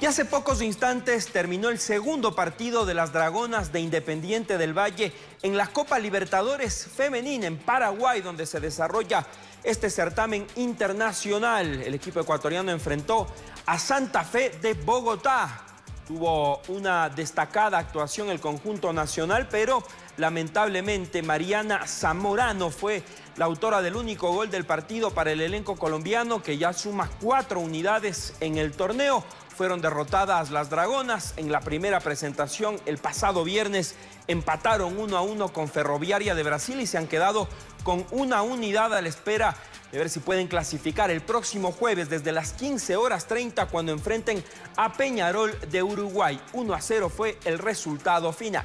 Y hace pocos instantes terminó el segundo partido de las Dragonas de Independiente del Valle en la Copa Libertadores Femenina en Paraguay, donde se desarrolla este certamen internacional. El equipo ecuatoriano enfrentó a Santa Fe de Bogotá. Tuvo una destacada actuación el conjunto nacional, pero lamentablemente Mariana Zamorano fue la autora del único gol del partido para el elenco colombiano, que ya suma cuatro unidades en el torneo fueron derrotadas las Dragonas. En la primera presentación el pasado viernes empataron uno a uno con Ferroviaria de Brasil y se han quedado con una unidad a la espera de ver si pueden clasificar el próximo jueves desde las 15 horas 30 cuando enfrenten a Peñarol de Uruguay. 1 a 0 fue el resultado final.